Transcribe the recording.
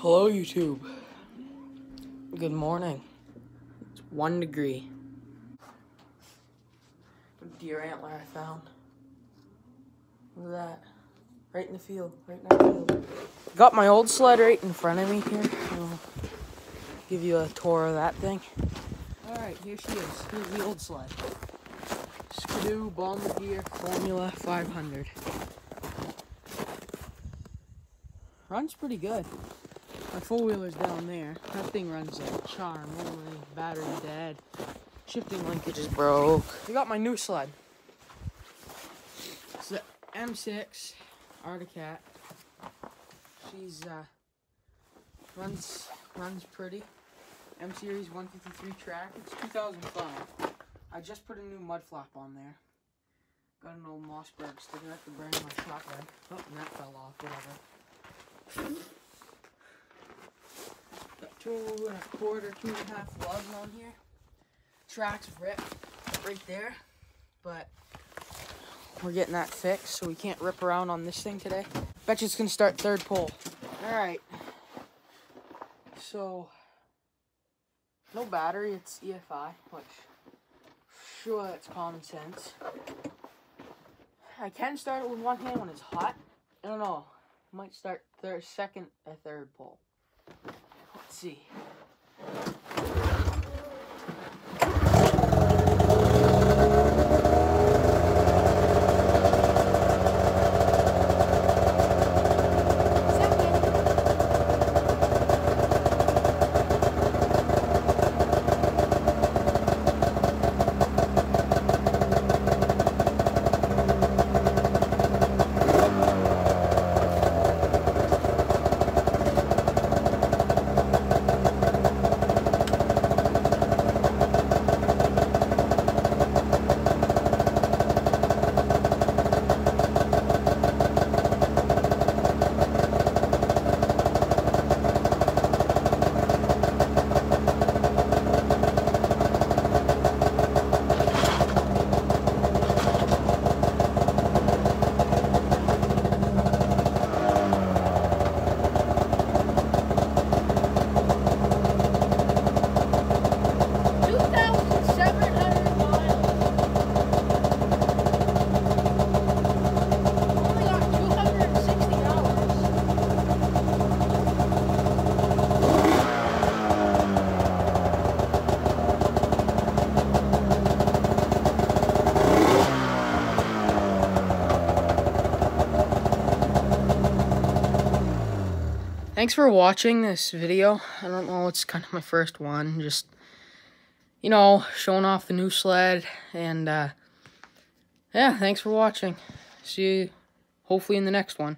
Hello, YouTube. Good morning. It's one degree. Deer antler I found. Look at that. Right in the field. Right in the field. Got my old sled right in front of me here. I'll give you a tour of that thing. Alright, here she is. Here's the old sled. Skidoo Gear Formula 500. Runs pretty good. My four wheeler's down there. That thing runs like a charm. Only battery dead. Shifting linkage is broke. I got my new sled. It's the M6 Arctic Cat. She's uh runs runs pretty. M Series 153 track. It's 2005. I just put a new mud flap on there. Got an old Mossberg sticker at the brand of my shotgun. Oh, and that fell off. Whatever. Two and a quarter, two and a half lugs on here. Tracks ripped right there, but we're getting that fixed, so we can't rip around on this thing today. Bet you it's gonna start third pull. All right. So no battery, it's EFI, which sure that's common sense. I can start it with one hand when it's hot. I don't know. Might start third, second, or third pull. Sí. Thanks for watching this video. I don't know, it's kind of my first one. Just, you know, showing off the new sled. And, uh, yeah, thanks for watching. See you hopefully in the next one.